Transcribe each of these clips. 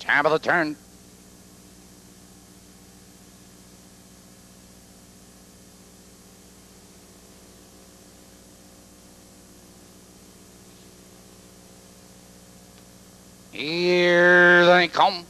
Top of the turn. Here they come.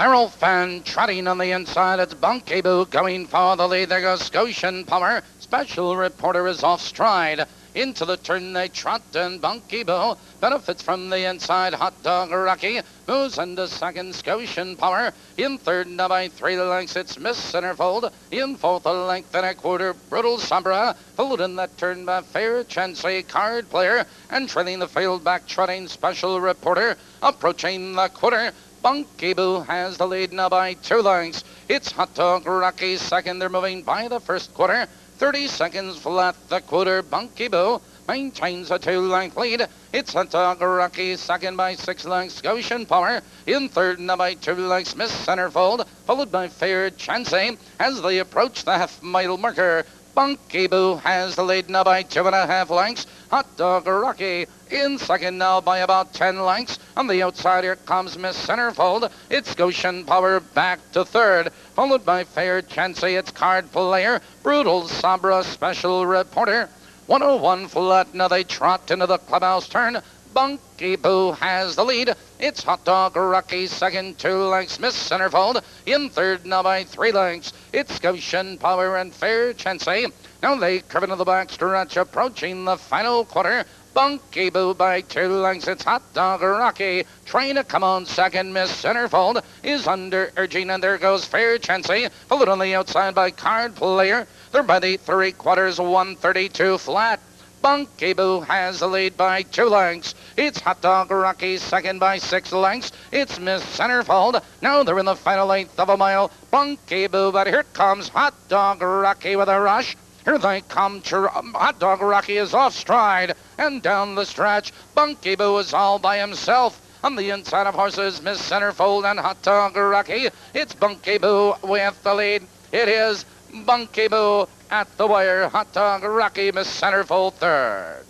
Errol Fan trotting on the inside. It's Bunky Boo going for the lead. There goes Scotian Power. Special reporter is off stride. Into the turn they trot and Bunky Boo benefits from the inside. Hot Dog Rocky moves into second. Scotian Power in third now by three lengths. It's Miss Centerfold in fourth a length and a quarter. Brutal Sombra followed in that turn by Fair Chancey Card Player and trailing the field back trotting Special Reporter approaching the quarter. Bunky Boo has the lead now by two lengths. It's Hot Dog Rocky second. They're moving by the first quarter. 30 seconds flat the quarter. Bunky Boo maintains a two-length lead. It's Rocky second by six lengths. Scotian Power in third now by two lengths. Miss Centerfold followed by Fair Chancey as they approach the half-mile marker. Bunky Boo has the lead now by two and a half lengths. Hot Dog Rocky in second now by about 10 lengths. On the outside, here comes Miss Centerfold. It's Goshen Power back to third, followed by Fair Chancey. It's Card Player, Brutal Sabra Special Reporter. 101 flat. Now they trot into the clubhouse turn. Bunky Boo has the lead. It's Hot Dog Rocky second, two lengths. Miss Centerfold in third now by three lengths. It's Goshen Power and Fair Chancey. Now they curve into the back stretch, approaching the final quarter. Bunky Boo by two lengths. It's Hot Dog Rocky. Trying to come on second. Miss Centerfold is under urging, and there goes Fair Chancey. Followed on the outside by Card Player. They're by the three quarters, 132 flat. Bunky Boo has the lead by two lengths. It's Hot Dog Rocky second by six lengths. It's Miss Centerfold. Now they're in the final eighth of a mile. Bunky Boo, but here comes Hot Dog Rocky with a rush. Here they come. Um, Hot Dog Rocky is off stride and down the stretch. Bunky Boo is all by himself. On the inside of horses, Miss Centerfold and Hot Dog Rocky. It's Bunky Boo with the lead. It is Bunky Boo at the wire. Hot Dog Rocky, Miss Centerfold third.